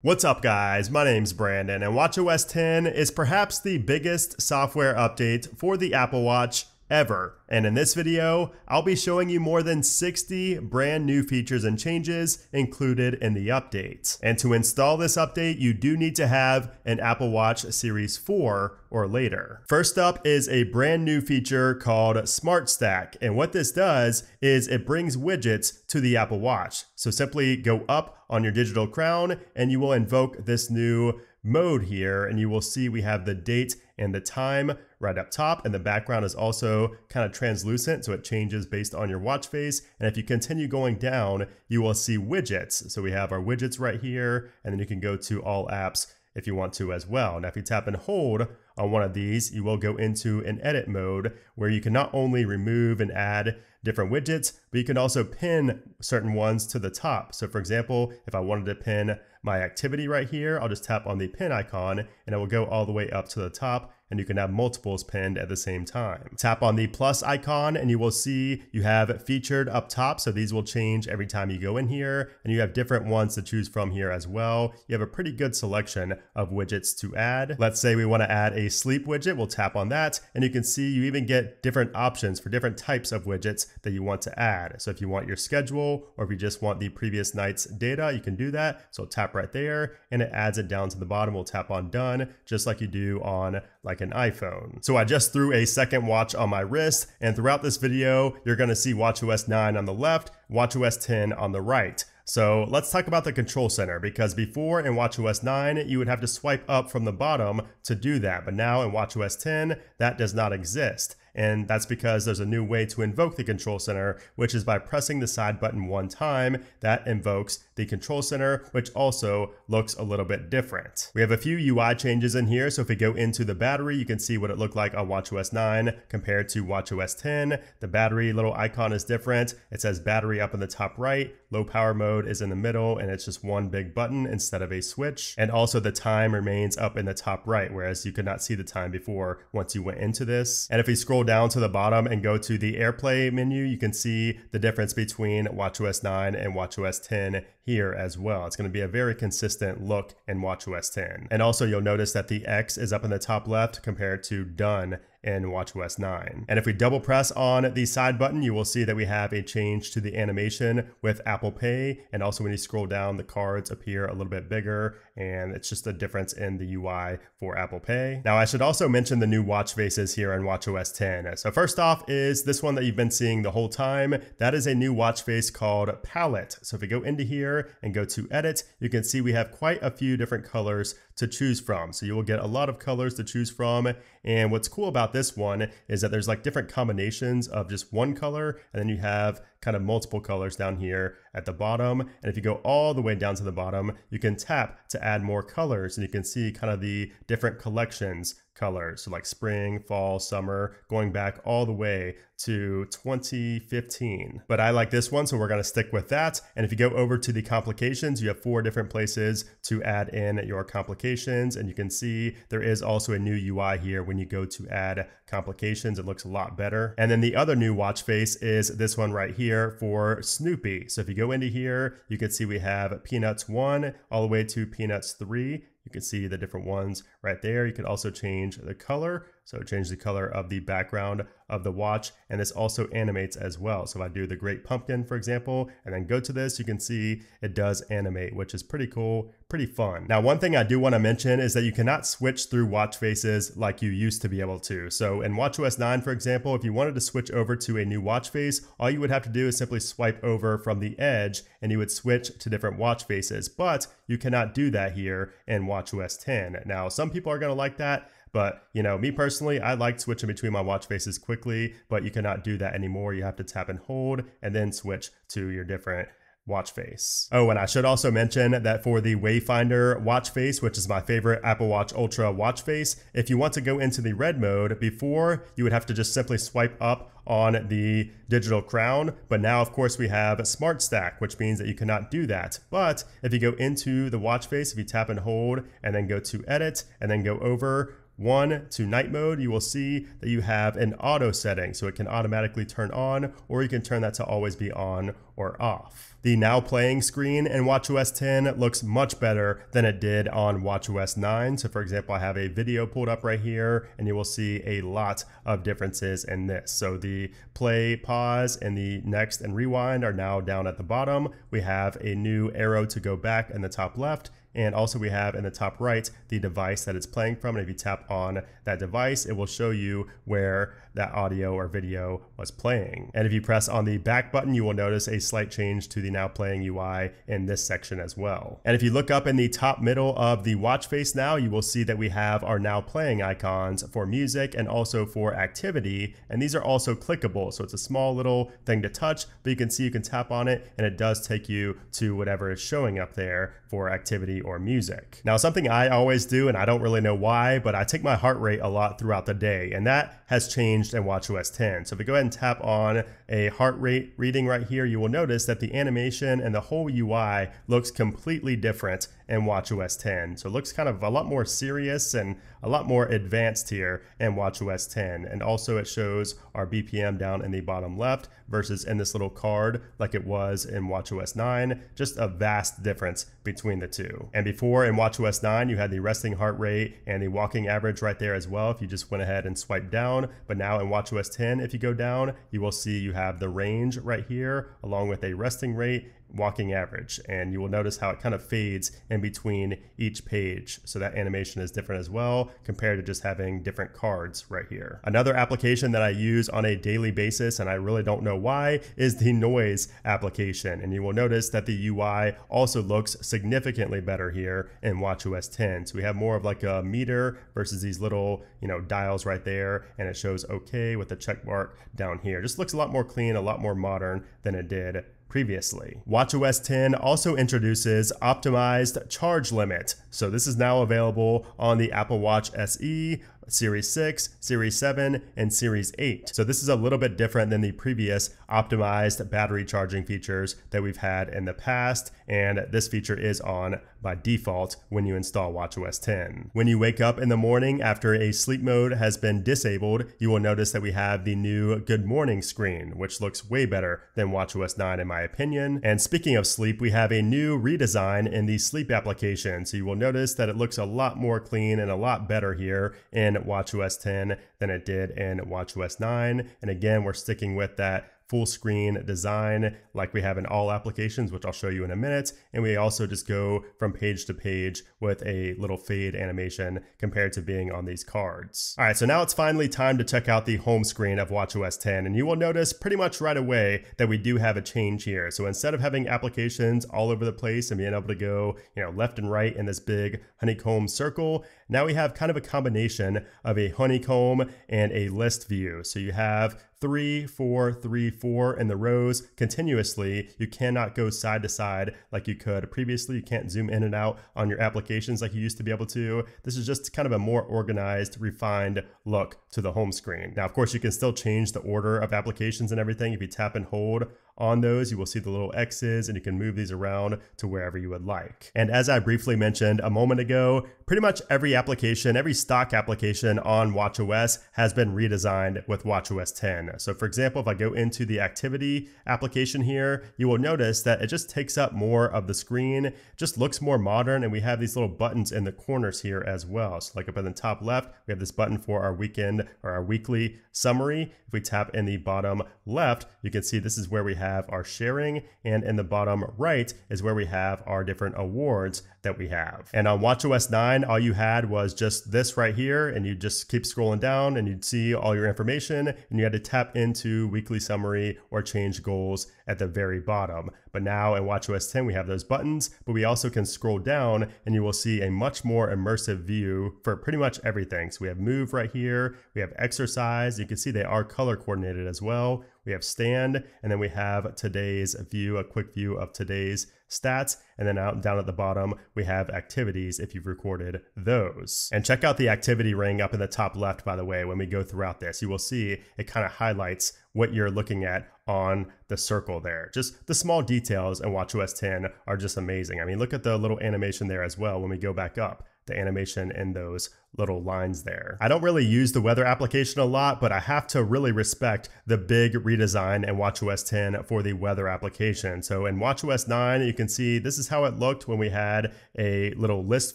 What's up guys, my name's Brandon and WatchOS 10 is perhaps the biggest software update for the Apple Watch ever. And in this video, I'll be showing you more than 60 brand new features and changes included in the update. And to install this update, you do need to have an Apple Watch Series 4 or later. First up is a brand new feature called Smart Stack. And what this does is it brings widgets to the Apple Watch. So simply go up on your digital crown and you will invoke this new mode here and you will see we have the date and the time right up top and the background is also kind of translucent so it changes based on your watch face and if you continue going down you will see widgets so we have our widgets right here and then you can go to all apps if you want to as well. Now, if you tap and hold on one of these, you will go into an edit mode where you can not only remove and add different widgets, but you can also pin certain ones to the top. So for example, if I wanted to pin my activity right here, I'll just tap on the pin icon and it will go all the way up to the top and you can have multiples pinned at the same time. Tap on the plus icon and you will see you have featured up top. So these will change every time you go in here and you have different ones to choose from here as well. You have a pretty good selection of widgets to add. Let's say we want to add a sleep widget. We'll tap on that and you can see you even get different options for different types of widgets that you want to add. So if you want your schedule or if you just want the previous night's data, you can do that. So tap right there and it adds it down to the bottom. We'll tap on done just like you do on like an iPhone. So I just threw a second watch on my wrist and throughout this video, you're gonna see WatchOS 9 on the left, WatchOS 10 on the right. So let's talk about the control center because before in WatchOS 9, you would have to swipe up from the bottom to do that. But now in WatchOS 10, that does not exist. And that's because there's a new way to invoke the control center, which is by pressing the side button one time. That invokes the control center, which also looks a little bit different. We have a few UI changes in here. So if we go into the battery, you can see what it looked like on WatchOS 9 compared to WatchOS 10. The battery little icon is different. It says battery up in the top right. Low power mode is in the middle and it's just one big button instead of a switch. And also the time remains up in the top right, whereas you could not see the time before once you went into this. And if we scroll down to the bottom and go to the AirPlay menu, you can see the difference between WatchOS 9 and WatchOS 10 here as well. It's going to be a very consistent look in WatchOS 10. And also you'll notice that the X is up in the top left compared to done in WatchOS 9. And if we double press on the side button, you will see that we have a change to the animation with Apple Pay. And also when you scroll down, the cards appear a little bit bigger and it's just a difference in the UI for Apple Pay. Now I should also mention the new watch faces here in WatchOS 10. So first off is this one that you've been seeing the whole time. That is a new watch face called Palette. So if we go into here and go to edit, you can see we have quite a few different colors to choose from. So you will get a lot of colors to choose from. And what's cool about this one is that there's like different combinations of just one color, and then you have kind of multiple colors down here at the bottom. And if you go all the way down to the bottom, you can tap to add more colors and you can see kind of the different collections colors. So like spring, fall, summer, going back all the way to 2015. But I like this one, so we're gonna stick with that. And if you go over to the complications, you have four different places to add in your complications. And you can see there is also a new UI here when you go to add complications. It looks a lot better. And then the other new watch face is this one right here for Snoopy. So if you go into here, you can see we have Peanuts 1 all the way to Peanuts 3. You can see the different ones right there. You can also change the color. So change the color of the background of the watch. And this also animates as well. So if I do the Great Pumpkin, for example, and then go to this, you can see it does animate, which is pretty cool, pretty fun. Now, one thing I do want to mention is that you cannot switch through watch faces like you used to be able to. So in WatchOS 9, for example, if you wanted to switch over to a new watch face, all you would have to do is simply swipe over from the edge and you would switch to different watch faces. But you cannot do that here in WatchOS 10. Now, some people are going to like that. But, you know, me personally, I like switching between my watch faces quickly, but you cannot do that anymore. You have to tap and hold and then switch to your different watch face. Oh, and I should also mention that for the Wayfinder watch face, which is my favorite Apple Watch Ultra watch face, if you want to go into the red mode, before you would have to just simply swipe up on the digital crown. But now, of course, we have a Smart Stack, which means that you cannot do that. But if you go into the watch face, if you tap and hold and then go to edit and then go over 1 to night mode, you will see that you have an auto setting. So it can automatically turn on, or you can turn that to always be on or off. The now playing screen in WatchOS 10 looks much better than it did on WatchOS 9. So for example, I have a video pulled up right here and you will see a lot of differences in this. So the play, pause, and the next and rewind are now down at the bottom. We have a new arrow to go back in the top left and also we have in the top right, the device that it's playing from. And if you tap on that device, it will show you where that audio or video was playing. And if you press on the back button, you will notice a slight change to the now playing UI in this section as well. And if you look up in the top middle of the watch face now, you will see that we have our now playing icons for music and also for activity. And these are also clickable. So it's a small little thing to touch, but you can see you can tap on it and it does take you to whatever is showing up there for activity or music. Now, something I always do, and I don't really know why, but I take my heart rate a lot throughout the day, and that has changed in WatchOS 10. So if we go ahead and tap on a heart rate reading right here, you will notice that the animation and the whole UI looks completely different in WatchOS 10. So it looks kind of a lot more serious and a lot more advanced here in WatchOS 10. And also it shows our BPM down in the bottom left versus in this little card like it was in WatchOS 9. Just a vast difference between the two. And before in WatchOS 9, you had the resting heart rate and the walking average right there as well if you just went ahead and swiped down. But now in WatchOS 10, if you go down, you will see you have the range right here along with a resting rate walking average and you will notice how it kind of fades in between each page. So that animation is different as well compared to just having different cards right here. Another application that i use on a daily basis and i really don't know why is the noise application. And you will notice that the ui also looks significantly better here in watchOS 10 so we have more of like a meter versus these little you know dials right there and it shows okay with the check mark down here. Just looks a lot more clean a lot more modern than it did previously. WatchOS 10 also introduces optimized charge limit. So this is now available on the Apple Watch SE, Series 6, Series 7, and Series 8. So this is a little bit different than the previous optimized battery charging features that we've had in the past, and this feature is on by default when you install WatchOS 10. When you wake up in the morning after a sleep mode has been disabled, you will notice that we have the new good morning screen, which looks way better than WatchOS 9 in my opinion. And speaking of sleep, we have a new redesign in the sleep application. So you will notice that it looks a lot more clean and a lot better here in WatchOS 10 than it did in WatchOS 9. And again, we're sticking with that full screen design like we have in all applications, which I'll show you in a minute. And we also just go from page to page with a little fade animation compared to being on these cards. All right, so now it's finally time to check out the home screen of WatchOS 10. And you will notice pretty much right away that we do have a change here. So instead of having applications all over the place and being able to go, you know, left and right in this big honeycomb circle, now we have kind of a combination of a honeycomb and a list view. So you have three, four, three, four in the rows continuously. You cannot go side to side like you could previously. You can't zoom in and out on your applications like you used to be able to. This is just kind of a more organized, refined look to the home screen. Now, of course, you can still change the order of applications and everything. If you tap and hold on those, you will see the little X's and you can move these around to wherever you would like. And as I briefly mentioned a moment ago, pretty much every application, every stock application on WatchOS has been redesigned with WatchOS 10. So for example, if I go into the activity application here, you will notice that it just takes up more of the screen, just looks more modern, and we have these little buttons in the corners here as well. So like up in the top left, we have this button for our weekend or our weekly summary. If we tap in the bottom left, you can see this is where we have have our sharing, and in the bottom right is where we have our different awards that we have. And on WatchOS 9, all you had was just this right here, and you just keep scrolling down and you'd see all your information, and you had to tap into weekly summary or change goals at the very bottom. But now in WatchOS 10, we have those buttons, but we also can scroll down and you will see a much more immersive view for pretty much everything. So we have move right here, we have exercise. You can see they are color coordinated as well. We have stand, and then we have today's view, a quick view of today's stats. And then out down at the bottom, we have activities if you've recorded those. And check out the activity ring up in the top left, by the way, when we go throughout this. You will see it kind of highlights what you're looking at on the circle there. Just the small details in WatchOS 10 are just amazing. I mean, look at the little animation there as well when we go back up the animation in those little lines there. I don't really use the weather application a lot, but I have to really respect the big redesign in WatchOS 10 for the weather application. So in WatchOS 9, you can see this is how it looked when we had a little list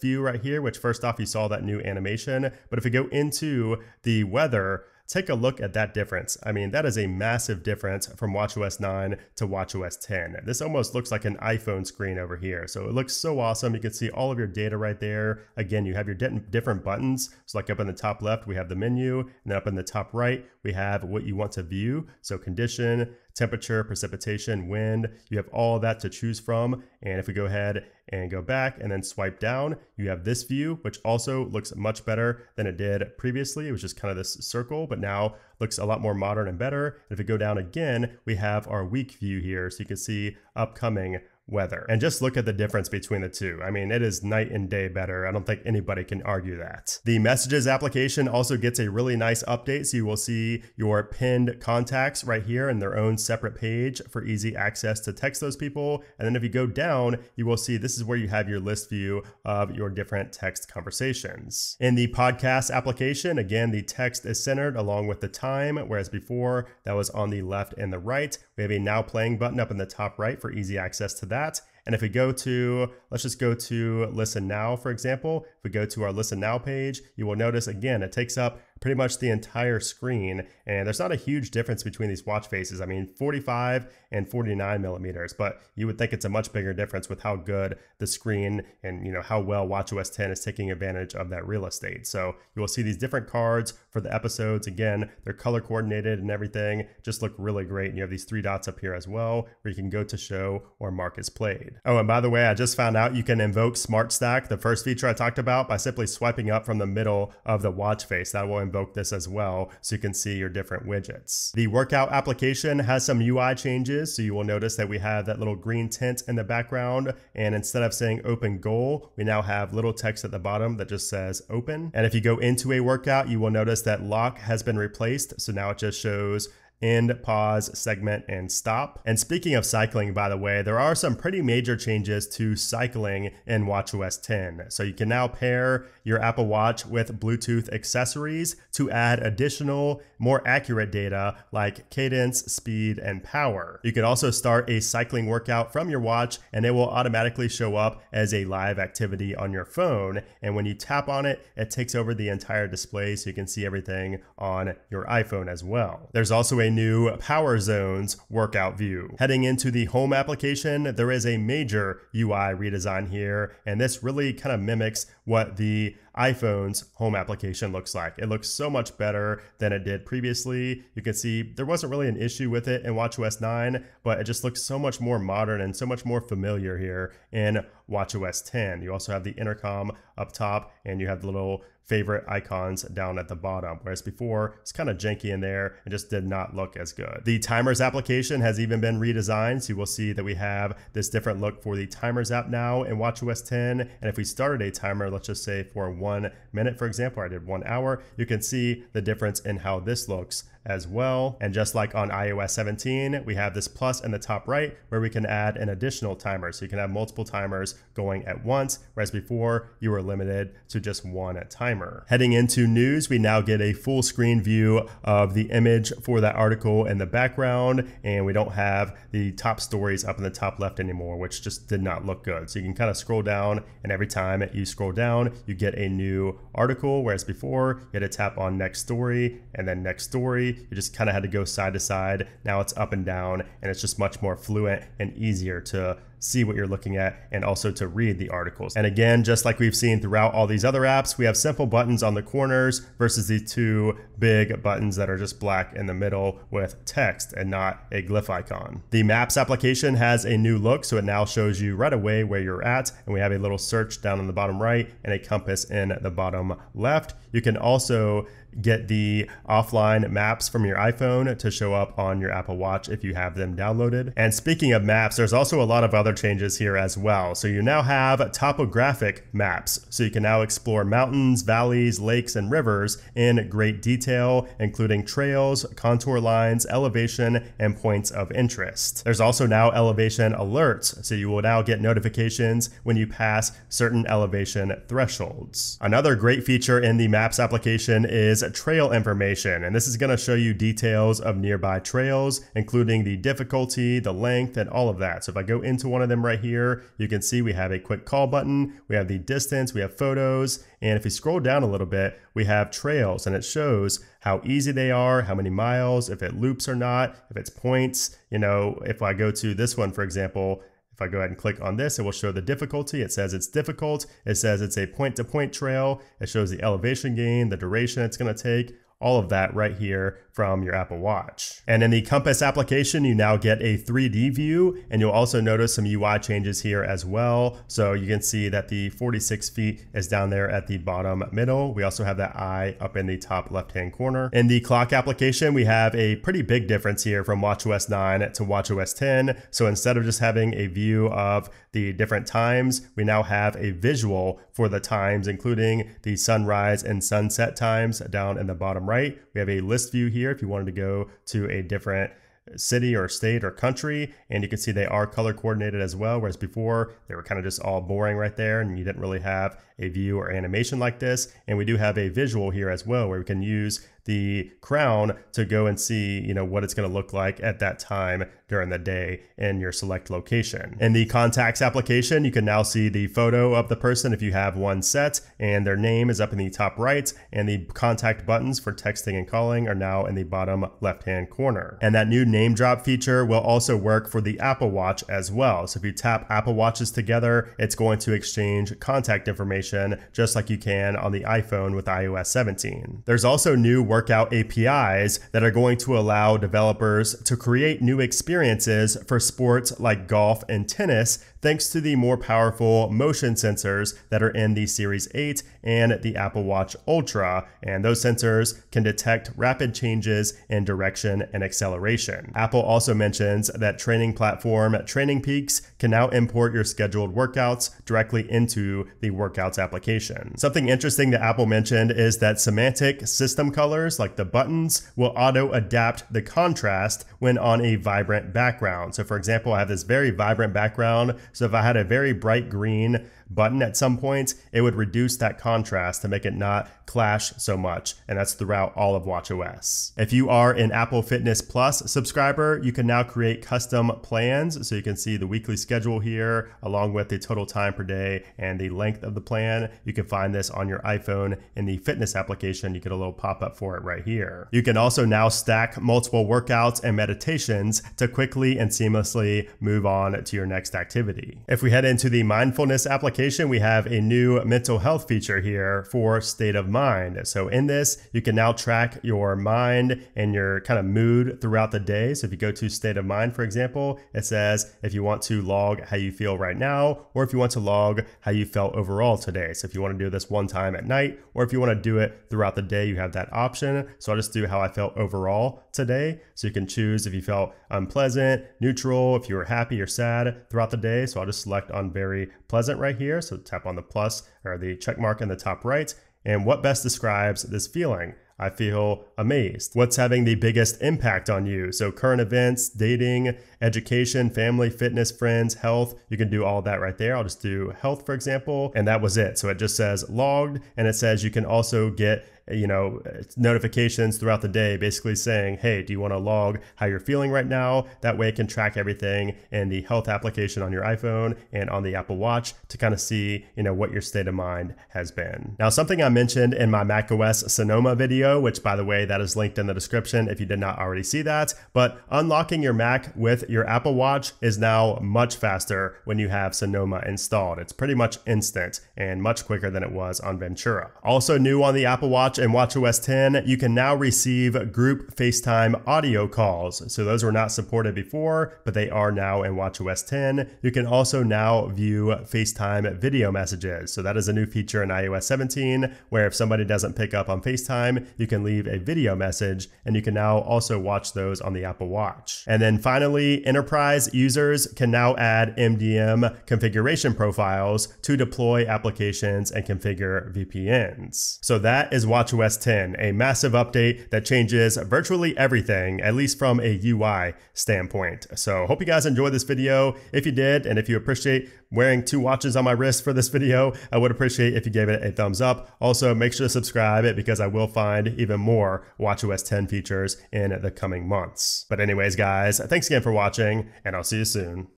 view right here, which first off, you saw that new animation. But if we go into the weather, take a look at that difference. I mean, that is a massive difference from WatchOS 9 to WatchOS 10. This almost looks like an iPhone screen over here. So it looks so awesome. You can see all of your data right there. Again, you have your different buttons. So like up in the top left, we have the menu, and then up in the top right, we have what you want to view. So condition, temperature, precipitation, wind. You have all that to choose from. And if we go ahead and go back and then swipe down, you have this view, which also looks much better than it did previously. It was just kind of this circle, but now looks a lot more modern and better. And if we go down again, we have our week view here. So you can see upcoming weather. And just look at the difference between the two. I mean, it is night and day better. I don't think anybody can argue that. The messages application also gets a really nice update. So you will see your pinned contacts right here in their own separate page for easy access to text those people. And then if you go down, you will see this is where you have your list view of your different text conversations. In the podcast application, again, the text is centered along with the time, whereas before that was on the left and the right. We have a now playing button up in the top right for easy access to that that. And if we go to, let's just go to listen now, for example, if we go to our listen now page, you will notice again, it takes up pretty much the entire screen. And there's not a huge difference between these watch faces. I mean, 45 and 49 millimeters, but you would think it's a much bigger difference with how good the screen and you know how well WatchOS 10 is taking advantage of that real estate. So you will see these different cards for the episodes. Again, they're color coordinated and everything. Just look really great. And you have these three dots up here as well, where you can go to show or mark as played. Oh, and by the way, I just found out you can invoke Smart Stack, the first feature I talked about, by simply swiping up from the middle of the watch face. That will invoke this as well so you can see your different widgets. The workout application has some UI changes. So you will notice that we have that little green tint in the background. And instead of saying open goal, we now have little text at the bottom that just says open. And if you go into a workout, you will notice that lock has been replaced. So now it just shows end, pause, segment, and stop. And speaking of cycling, by the way, there are some pretty major changes to cycling in WatchOS 10. So you can now pair your Apple Watch with Bluetooth accessories to add additional, more accurate data like cadence, speed, and power. You can also start a cycling workout from your watch and it will automatically show up as a live activity on your phone. And when you tap on it, it takes over the entire display so you can see everything on your iPhone as well. There's also a new Power Zones workout view. Heading into the home application, there is a major UI redesign here, and this really kind of mimics what the iPhone's home application looks like. It looks so much better than it did previously. You can see there wasn't really an issue with it in WatchOS 9, but it just looks so much more modern and so much more familiar here in WatchOS 10. You also have the intercom up top and you have the little favorite icons down at the bottom, whereas before it's kind of janky in there and just did not look as good. The timers application has even been redesigned, so you will see that we have this different look for the timers app now in WatchOS 10. And if we started a timer, let's just say for one minute, for example, I did one hour, you can see the difference in how this looks as well. And just like on iOS 17, we have this plus in the top right where we can add an additional timer. So you can have multiple timers going at once, whereas before you were limited to just one timer. Heading into news, we now get a full screen view of the image for that article in the background, and we don't have the top stories up in the top left anymore, which just did not look good. So you can kind of scroll down, and every time you scroll down, you get a new article, whereas before you had to tap on next story and then next story you just kind of had to go side to side. Now it's up and down, and it's just much more fluent and easier to see what you're looking at and also to read the articles. And again, just like we've seen throughout all these other apps, we have simple buttons on the corners versus the two big buttons that are just black in the middle with text and not a glyph icon. The Maps application has a new look, so it now shows you right away where you're at. And we have a little search down in the bottom right and a compass in the bottom left. You can also get the offline maps from your iPhone to show up on your Apple Watch if you have them downloaded. And speaking of maps, there's also a lot of other changes here as well. So you now have topographic maps. So you can now explore mountains, valleys, lakes, and rivers in great detail, including trails, contour lines, elevation, and points of interest. There's also now elevation alerts. So you will now get notifications when you pass certain elevation thresholds. Another great feature in the Maps application is trail information. And this is going to show you details of nearby trails, including the difficulty, the length, and all of that. So if I go into one of them right here, you can see we have a quick call button, we have the distance, we have photos, and if we scroll down a little bit, we have trails and it shows how easy they are, how many miles, if it loops or not, if it's points. You know, if I go to this one, for example, if I go ahead and click on this, it will show the difficulty. It says it's difficult. It says it's a point to point trail. It shows the elevation gain, the duration it's going to take, all of that right here from your Apple Watch. And in the Compass application, you now get a 3D view, and you'll also notice some UI changes here as well. So you can see that the 46 feet is down there at the bottom middle. We also have that eye up in the top left-hand corner. In the clock application, we have a pretty big difference here from WatchOS 9 to WatchOS 10. So instead of just having a view of the different times, we now have a visual for the times, including the sunrise and sunset times down in the bottom right. We have a list view here if you wanted to go to a different city or state or country and you can see they are color coordinated as well whereas before they were kind of just all boring right there and you didn't really have a view or animation like this. And we do have a visual here as well where we can use the crown to go and see, you know, what it's going to look like at that time during the day in your select location. In the contacts application, you can now see the photo of the person if you have one set and their name is up in the top right and the contact buttons for texting and calling are now in the bottom left-hand corner. And that new name drop feature will also work for the Apple Watch as well. So if you tap Apple Watches together, it's going to exchange contact information just like you can on the iPhone with iOS 17. There's also new workout APIs that are going to allow developers to create new experiences for sports like golf and tennis thanks to the more powerful motion sensors that are in the Series 8 and the Apple Watch Ultra. And those sensors can detect rapid changes in direction and acceleration. Apple also mentions that training platform Training Peaks can now import your scheduled workouts directly into the Workouts application. Something interesting that Apple mentioned is that semantic system colors, like the buttons, will auto adapt the contrast when on a vibrant background. So, for example, I have this very vibrant background so if I had a very bright green button at some points, it would reduce that contrast to make it not clash so much. And that's throughout all of WatchOS. If you are an Apple Fitness Plus subscriber, you can now create custom plans. So you can see the weekly schedule here, along with the total time per day and the length of the plan. You can find this on your iPhone in the fitness application. You get a little pop up for it right here. You can also now stack multiple workouts and meditations to quickly and seamlessly move on to your next activity. If we head into the mindfulness application, we have a new mental health feature here for state of mind. So in this, you can now track your mind and your kind of mood throughout the day. So if you go to state of mind, for example, it says if you want to log how you feel right now, or if you want to log how you felt overall today. So if you want to do this one time at night, or if you want to do it throughout the day, you have that option. So I'll just do how I felt overall today. So you can choose if you felt unpleasant, neutral, if you were happy or sad throughout the day. So I'll just select on very pleasant right here. So tap on the plus or the check mark in the top right and what best describes this feeling? I feel amazed. What's having the biggest impact on you? So, current events, dating, education, family, fitness, friends, health. You can do all that right there. I'll just do health, for example. And that was it. So, it just says logged and it says you can also get you know, notifications throughout the day, basically saying, hey, do you want to log how you're feeling right now? That way it can track everything in the health application on your iPhone and on the Apple Watch to kind of see, you know, what your state of mind has been. Now, something I mentioned in my macOS Sonoma video, which by the way, that is linked in the description if you did not already see that, but unlocking your Mac with your Apple Watch is now much faster when you have Sonoma installed. It's pretty much instant and much quicker than it was on Ventura. Also new on the Apple Watch And watch and WatchOS 10, you can now receive group FaceTime audio calls. So those were not supported before, but they are now in WatchOS 10. You can also now view FaceTime video messages. So that is a new feature in iOS 17, where if somebody doesn't pick up on FaceTime, you can leave a video message and you can now also watch those on the Apple Watch. And then finally, enterprise users can now add MDM configuration profiles to deploy applications and configure VPNs. So that is WatchOS 10, a massive update that changes virtually everything, at least from a UI standpoint. So hope you guys enjoyed this video. If you did, and if you appreciate wearing two watches on my wrist for this video, I would appreciate if you gave it a thumbs up. Also, make sure to subscribe it because I will find even more WatchOS 10 features in the coming months. But anyways, guys, thanks again for watching, and I'll see you soon.